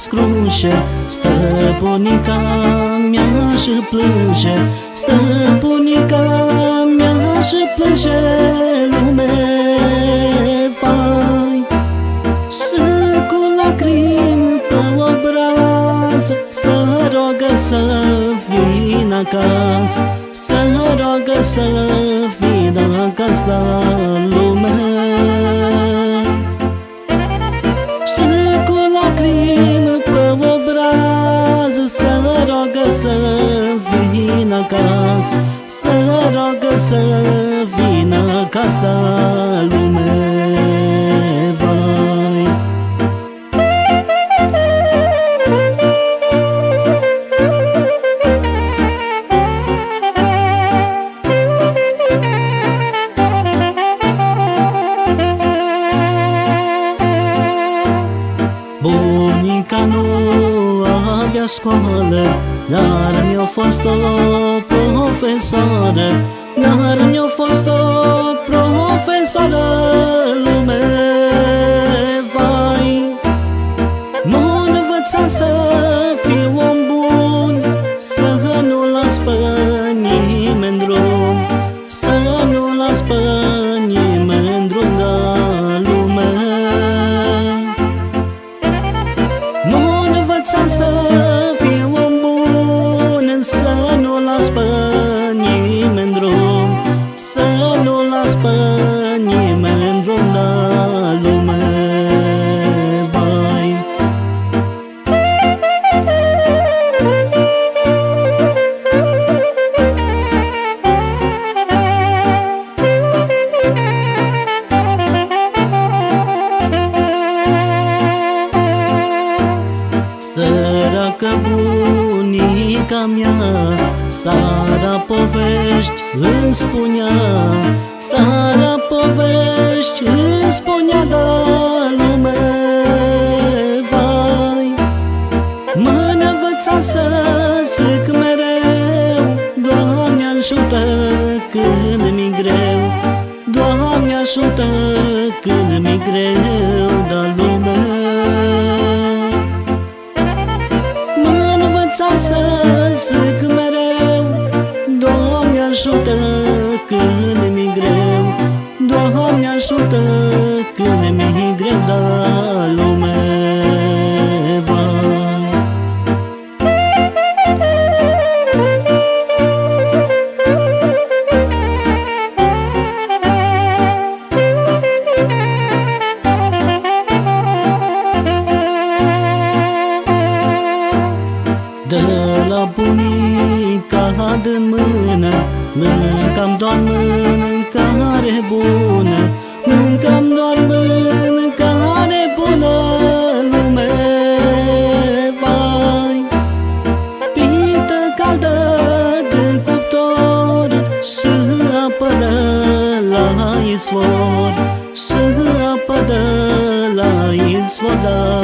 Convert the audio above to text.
fântână la răscrușe Stăpânica mea și plânge Stăpânica mea și plânge lume fai Și cu lacrimi pe obraz Să rogă să vin acasă Să rogă să vin acasă să vină ca sta lume vai. Bunica nu avea școală Dar mi-a fost o profesoară Dar mi-a fost o profesoară lume Vai. M-a învățat să fiu om bun Să nu las pe nimeni drum Să nu las pe nimeni drum la lume. M-a învățat să pe nimeni drum la lume Vai. Săracă bunica mea Sara povești îmi spunea Sara povești îmi spunea Da lume vai. Mă învăța să zic mereu Doamne ajută când mi greu. Doamne ajută când mi greu Da lume. Mă învăța să zic mereu Doamne ajută când ajută când mi-e greu, dar lumea De la bunica de mână Mâncam doar mâncare bună. love.